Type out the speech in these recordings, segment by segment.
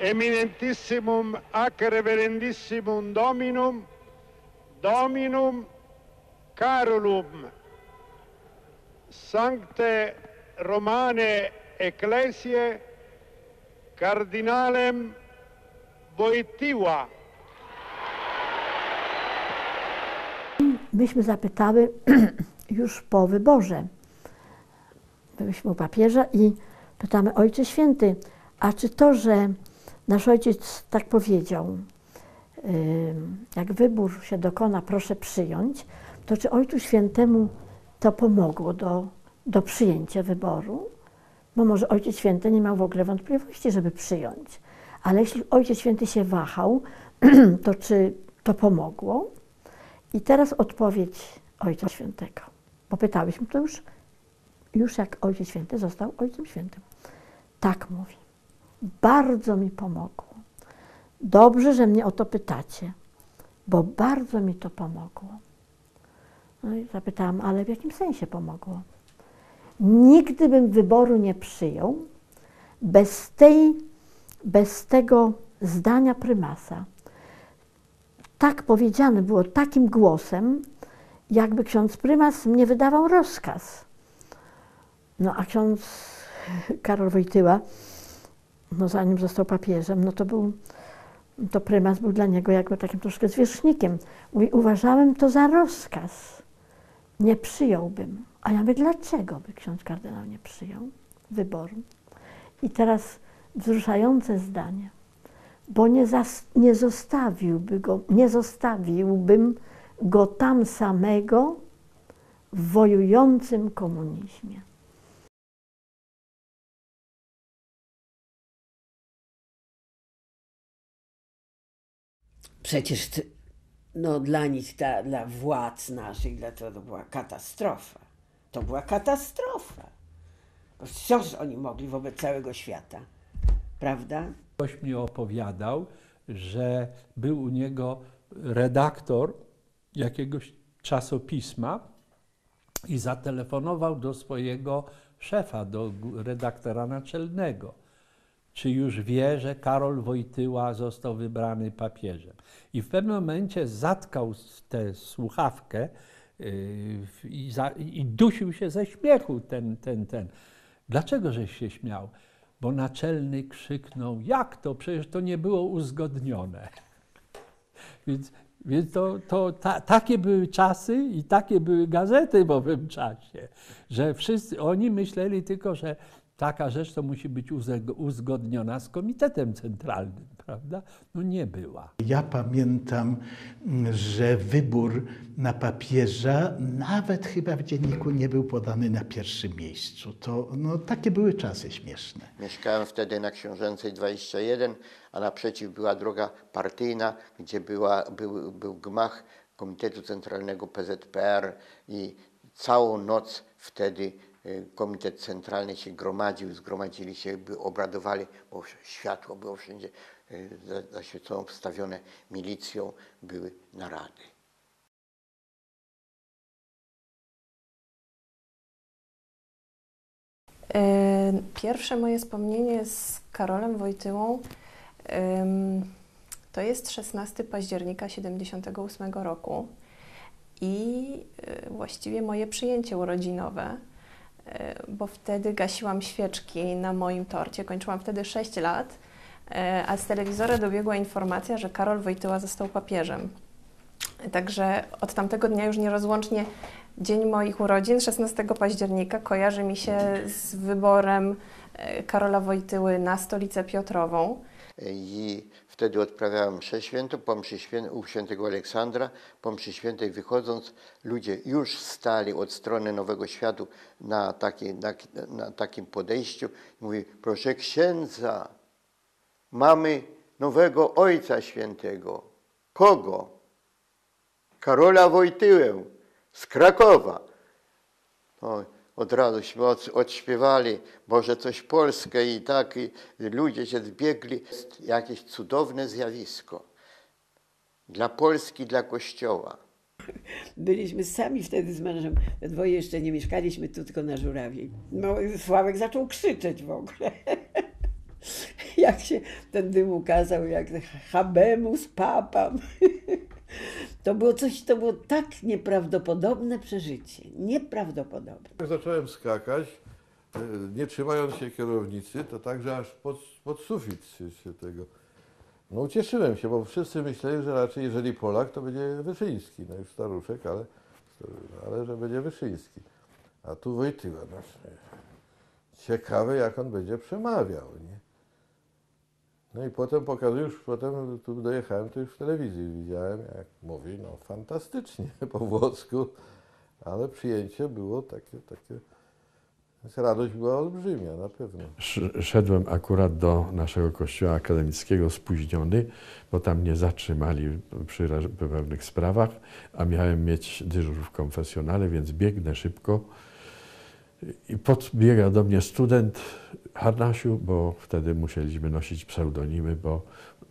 Eminentissimum ac reverendissimum Dominum, Dominum Carolum, Sancte Romane Ecclesiae, Cardinalem Wojtyła. myśmy zapytały już po wyborze. Byliśmy u papieża i pytamy, Ojcze Święty, a czy to, że nasz ojciec tak powiedział, ym, jak wybór się dokona, proszę przyjąć, to czy Ojcu Świętemu to pomogło do, do przyjęcia wyboru? Bo może Ojciec Święty nie miał w ogóle wątpliwości, żeby przyjąć. Ale jeśli Ojciec Święty się wahał, to czy to pomogło? I teraz odpowiedź Ojca Świętego. Bo pytałyśmy to już, już jak Ojciec Święty został Ojcem Świętym. Tak mówi. Bardzo mi pomogło. Dobrze, że mnie o to pytacie, bo bardzo mi to pomogło. No i zapytałam, ale w jakim sensie pomogło? Nigdy bym wyboru nie przyjął bez, tej, bez tego zdania prymasa tak powiedziane było takim głosem, jakby ksiądz prymas mnie wydawał rozkaz. No a ksiądz Karol Wojtyła, no zanim został papieżem, no to był, to prymas był dla niego jakby takim troszkę zwierzchnikiem. Mówi, uważałem to za rozkaz. Nie przyjąłbym. A ja mówię, dlaczego by ksiądz kardynał nie przyjął wyboru? I teraz wzruszające zdanie bo nie, zas, nie, zostawiłby go, nie zostawiłbym go tam samego w wojującym komunizmie. Przecież ty, no, dla nich, ta, dla władz naszych, dla to, to była katastrofa. To była katastrofa. Cóż oni mogli wobec całego świata, prawda? Ktoś mi opowiadał, że był u niego redaktor jakiegoś czasopisma i zatelefonował do swojego szefa, do redaktora naczelnego. Czy już wie, że Karol Wojtyła został wybrany papieżem? I w pewnym momencie zatkał tę słuchawkę yy, i, za, i dusił się ze śmiechu ten, ten, ten. Dlaczego żeś się śmiał? bo naczelny krzyknął, jak to? Przecież to nie było uzgodnione. Więc, więc to, to ta, takie były czasy i takie były gazety w owym czasie, że wszyscy, oni myśleli tylko, że taka rzecz to musi być uzgodniona z Komitetem Centralnym, prawda? No nie była. Ja pamiętam, że wybór na papieża nawet chyba w dzienniku nie był podany na pierwszym miejscu. To no, takie były czasy śmieszne. Mieszkałem wtedy na Książęcej 21, a naprzeciw była droga partyjna, gdzie była, był, był gmach Komitetu Centralnego PZPR i całą noc wtedy komitet Centralny się gromadził, zgromadzili się, by obradowali, bo światło było wszędzie y, zaświecone, wstawione milicją, były narady. Y, pierwsze moje wspomnienie z Karolem Wojtyłą to jest 16 października 78 roku i właściwie moje przyjęcie urodzinowe bo wtedy gasiłam świeczki na moim torcie. Kończyłam wtedy 6 lat, e, a z telewizora dobiegła informacja, że Karol Wojtyła został papieżem. Także od tamtego dnia już nierozłącznie dzień moich urodzin, 16 października, kojarzy mi się z wyborem e, Karola Wojtyły na stolicę Piotrową. I Wtedy odprawiałem mszę świętą, po mszy świętej, u świętego Aleksandra, po mszy świętej wychodząc, ludzie już stali od strony Nowego Światu na, taki, na, na takim podejściu. Mówi, proszę księdza, mamy nowego Ojca Świętego. Kogo? Karola Wojtyłę z Krakowa. No, od razuśmy od, odśpiewali, Boże coś Polskę i tak i ludzie się zbiegli. Jakieś cudowne zjawisko dla Polski, dla Kościoła. Byliśmy sami wtedy z mężem, we dwoje jeszcze nie mieszkaliśmy tu, tylko na Żurawiej. Mały Sławek zaczął krzyczeć w ogóle. jak się ten dym ukazał, jak habemus papam. to było coś, to było tak nieprawdopodobne przeżycie. Nieprawdopodobne. Jak zacząłem skakać, e, nie trzymając się kierownicy, to także aż pod, pod sufit się, tego. No ucieszyłem się, bo wszyscy myśleli, że raczej jeżeli Polak, to będzie Wyszyński. No już staruszek, ale, ale że będzie Wyszyński. A tu Wojtyła. No, ciekawe, jak on będzie przemawiał. Nie? No i potem pokazuje, już potem tu dojechałem, to już w telewizji widziałem, jak mówi, no fantastycznie po włosku, ale przyjęcie było takie, takie, więc radość była olbrzymia, na pewno. Sz- Szedłem akurat do naszego kościoła akademickiego spóźniony, bo tam mnie zatrzymali przy pewnych sprawach, a miałem mieć dyżur w konfesjonale, więc biegnę szybko. I podbiega do mnie student Harnasiu, bo wtedy musieliśmy nosić pseudonimy, bo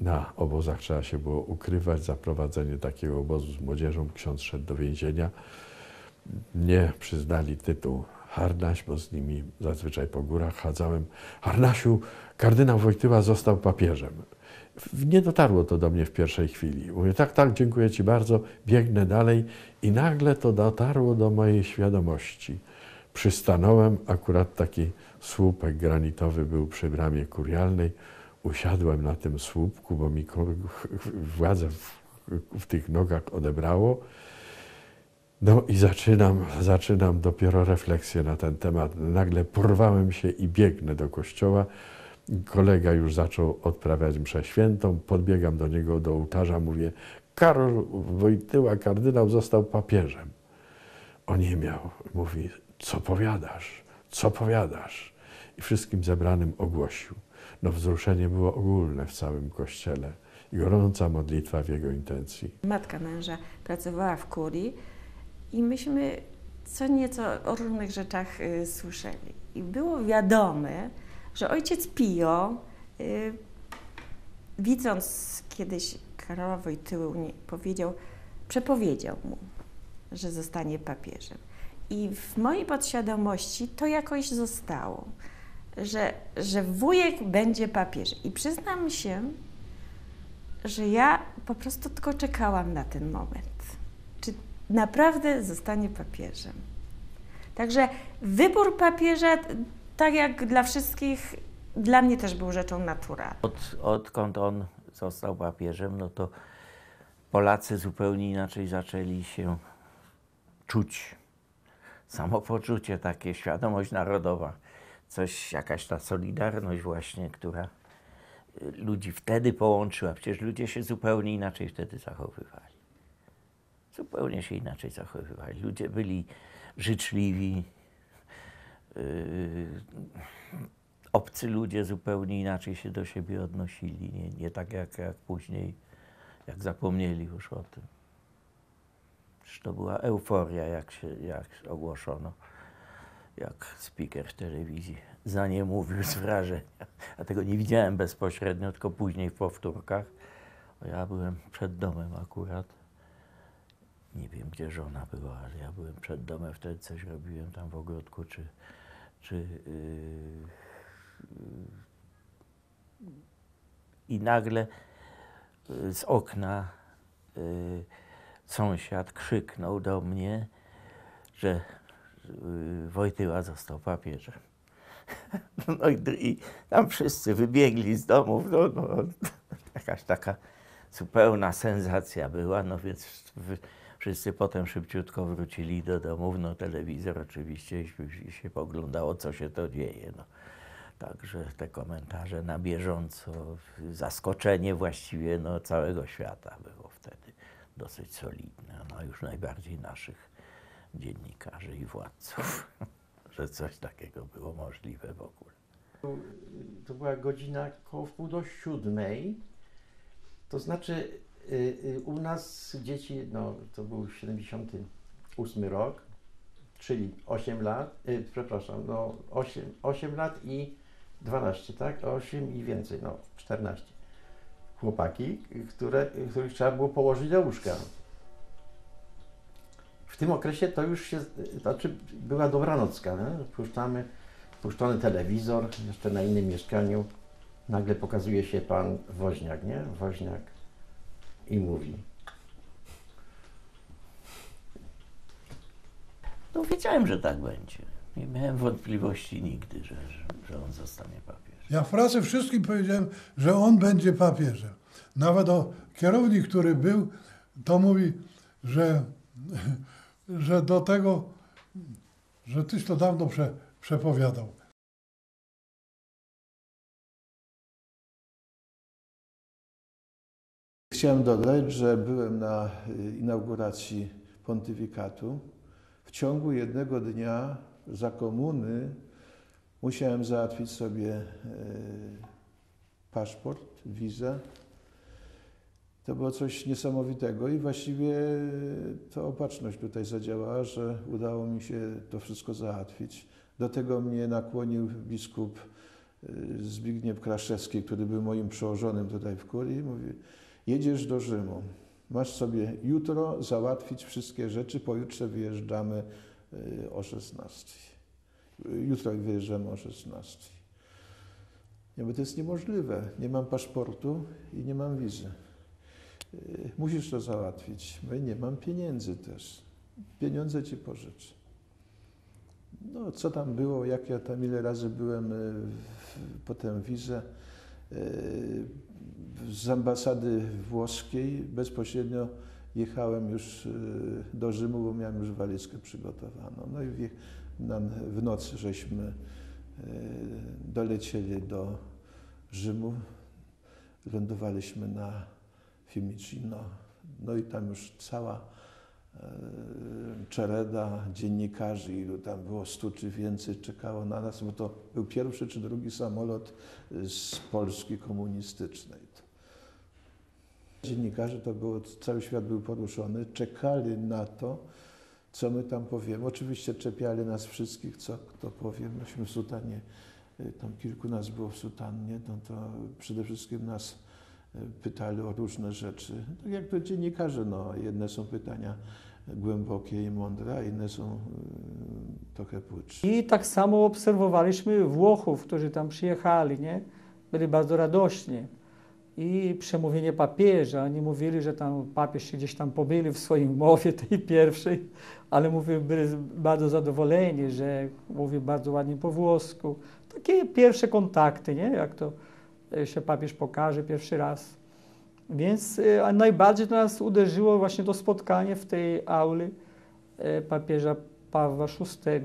na obozach trzeba się było ukrywać. Za prowadzenie takiego obozu z młodzieżą ksiądz szedł do więzienia. Nie przyznali tytuł Harnaś, bo z nimi zazwyczaj po górach chadzałem. Harnasiu, kardynał Wojtyła został papieżem. Nie dotarło to do mnie w pierwszej chwili. Mówię, tak, tak, dziękuję Ci bardzo, biegnę dalej i nagle to dotarło do mojej świadomości. Przystanąłem, akurat taki słupek granitowy był przy bramie kurialnej. Usiadłem na tym słupku, bo mi władzę w, w tych nogach odebrało. No i zaczynam, zaczynam dopiero refleksję na ten temat. Nagle porwałem się i biegnę do kościoła. Kolega już zaczął odprawiać mszę świętą. Podbiegam do niego do ołtarza, mówię: Karol Wojtyła, kardynał, został papieżem. On nie miał. Mówi: Co powiadasz? Co powiadasz? I wszystkim zebranym ogłosił. No, wzruszenie było ogólne w całym kościele i gorąca modlitwa w jego intencji. Matka męża pracowała w kurii i myśmy co nieco o różnych rzeczach y, słyszeli. I było wiadome, że ojciec Pio, y, widząc kiedyś Karola Wojtyłę, powiedział, przepowiedział mu, że zostanie papieżem. I w mojej podświadomości to jakoś zostało, że, że wujek będzie papieżem. I przyznam się, że ja po prostu tylko czekałam na ten moment. Czy naprawdę zostanie papieżem? Także wybór papieża, tak jak dla wszystkich, dla mnie też był rzeczą naturalną. Od, odkąd on został papieżem, no to Polacy zupełnie inaczej zaczęli się czuć. Samopoczucie takie, świadomość narodowa, coś, jakaś ta solidarność właśnie, która y, ludzi wtedy połączyła. Przecież ludzie się zupełnie inaczej wtedy zachowywali. Zupełnie się inaczej zachowywali. Ludzie byli życzliwi. Yy, obcy ludzie zupełnie inaczej się do siebie odnosili. Nie, nie tak jak, jak później, jak zapomnieli już o tym. To była euforia, jak, się, jak ogłoszono, jak speaker w telewizji za nie mówił z wrażenia. Ja tego nie widziałem bezpośrednio, tylko później w powtórkach. Ja byłem przed domem akurat. Nie wiem, gdzie żona była, ale ja byłem przed domem, wtedy coś robiłem tam w ogródku, czy, czy yy, i nagle y, z okna y, sąsiad krzyknął do mnie, że y, Wojtyła został papieżem. No i, i tam wszyscy wybiegli z domów. No, no, jakaś taka zupełna sensacja była, no więc wszyscy potem szybciutko wrócili do domów. No telewizor oczywiście się poglądało, co się to dzieje. No. Także te komentarze na bieżąco, zaskoczenie właściwie no, całego świata było wtedy dosyć solidne, no już najbardziej naszych dziennikarzy i władców, że coś takiego było możliwe w ogóle. To była godzina koło wpół do siódmej To znaczy, y, y, u nas dzieci, no to był 78 rok, czyli 8 lat, y, przepraszam, no 8, 8 lat i 12, tak? 8 i więcej, no 14. Chłopaki, które, których trzeba było położyć do łóżka. W tym okresie to już się, znaczy była dobranocka, nie? Puszczamy, puszczony telewizor, jeszcze na innym mieszkaniu. Nagle pokazuje się pan Woźniak, nie? Woźniak i mówi. No wiedziałem, że tak będzie. Nie miałem wątpliwości nigdy, że, że, on zostanie papieżem. Ja w pracy wszystkim powiedziałem, że on będzie papieżem. Nawet o kierownik, który był, to mówi, że, że do tego, że tyś to dawno prze, przepowiadał. Chciałem dodać, że byłem na y, inauguracji pontyfikatu. W ciągu jednego dnia za komuny musiałem załatwić sobie y, paszport, wizę. To było coś niesamowitego i właściwie to opatrzność tutaj zadziałała, że udało mi się to wszystko załatwić. Do tego mnie nakłonił biskup y, Zbigniew Kraszewski, który był moim przełożonym tutaj w kurii. Mówi, jedziesz do Rzymu, masz sobie jutro załatwić wszystkie rzeczy, pojutrze wyjeżdżamy y, o 16. Jutro wyjeżdżamy o 16. Nie, bo to jest niemożliwe. Nie mam paszportu i nie mam wizy. Y, Musisz to załatwić. Mówię, nie mam pieniędzy też. Pieniądze ci pożyczę. No, co tam było, jak ja tam ile razy byłem y, potem wizę y, z ambasady włoskiej bezpośrednio jechałem już do Rzymu, bo miałem już walizkę przygotowaną. No i w, na, w nocy żeśmy y, dolecieli do Rzymu, lądowaliśmy na Fiumicino, no i tam już cała y, czereda dziennikarzy, ilu tam było stu czy więcej, czekało na nas, bo to był pierwszy czy drugi samolot z Polski komunistycznej. Dziennikarze to było, cały świat był poruszony, czekali na to, co my tam powiemy. Oczywiście czepiali nas wszystkich, co kto powie. Myśmy w sutanie, y, tam kilku nas było w sutannie, no to przede wszystkim nas y, pytali o różne rzeczy. Tak jak to dziennikarze, no, jedne są pytania głębokie i mądre, a inne są y, trochę płytsze. I tak samo obserwowaliśmy Włochów, którzy tam przyjechali, nie? Byli bardzo radośni. I przemówienie papieża, oni mówili, że tam papież się gdzieś tam pobyli w swoim mowie tej pierwszej, ale mówili, byli bardzo zadowoleni, że mówi bardzo ładnie po włosku. Takie pierwsze kontakty, nie? Jak to e, się papież pokaże pierwszy raz. Więc e, najbardziej to nas uderzyło właśnie to spotkanie w tej auli e, papieża Pawła VI,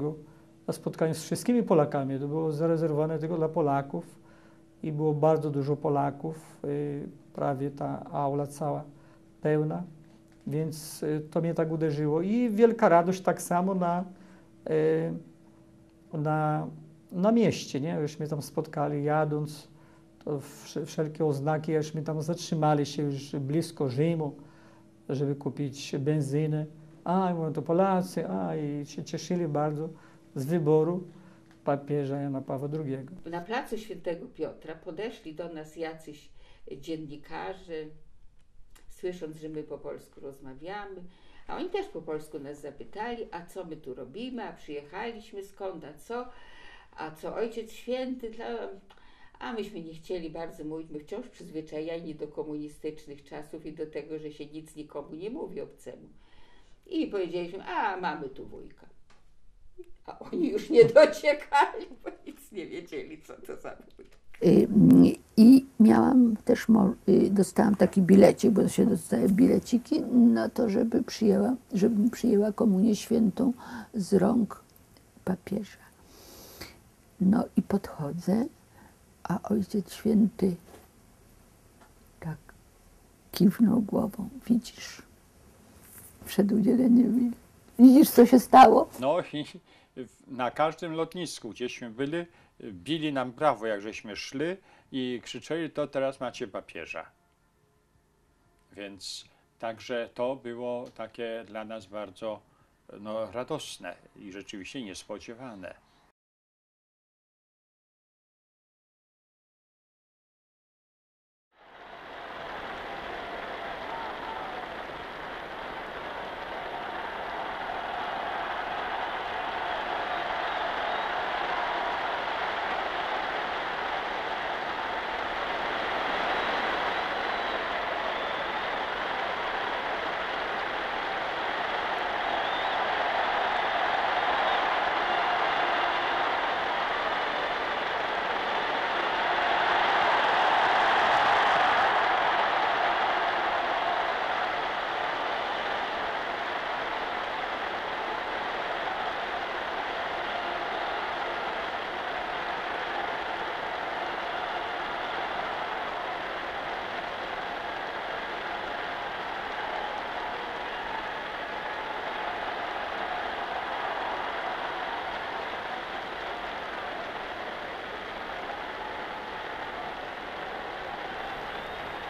na spotkaniu z wszystkimi Polakami. To było zarezerwowane tylko dla Polaków i było bardzo dużo Polaków, y, prawie ta aula cała pełna, więc y, to mnie tak uderzyło. I wielka radość tak samo na, y, na, na mieście, nie? Żeśmy tam spotkali jadąc, to wszelkie oznaki, żeśmy tam zatrzymali się już blisko Rzymu, żeby kupić benzynę. A, mówią, to Polacy, a, i się cieszyli bardzo z wyboru papieża Jana Pawła II. Na placu Świętego Piotra podeszli do nas jacyś dziennikarze, słysząc, że my po polsku rozmawiamy, a oni też po polsku nas zapytali, a co my tu robimy, a przyjechaliśmy skąd, a co, a co Ojciec Święty dla... A myśmy nie chcieli bardzo mówić, my wciąż przyzwyczajeni do komunistycznych czasów i do tego, że się nic nikomu nie mówi obcemu. I powiedzieliśmy, a mamy tu wujka. A oni już nie dociekali, bo nic nie wiedzieli, co to za wujek. I miałam też, dostałam taki bilecik, bo się dostaje bileciki, na to, żeby przyjęła, żebym przyjęła komunię świętą z rąk papieża. No i podchodzę, a Ojciec Święty tak kiwnął głową. Widzisz, przed udzieleniem Widzisz, co się stało? No i na każdym lotnisku, gdzieśmy byli, bili nam brawo, jak żeśmy szli i krzyczeli, to teraz macie papieża. Więc także to było takie dla nas bardzo no, radosne i rzeczywiście niespodziewane.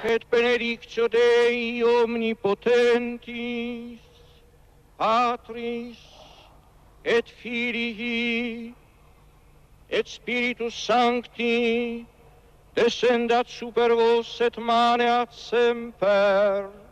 et benedictio Dei omnipotentis, Patris, et Filii, et Spiritus Sancti, descendat super vos et maneat semper.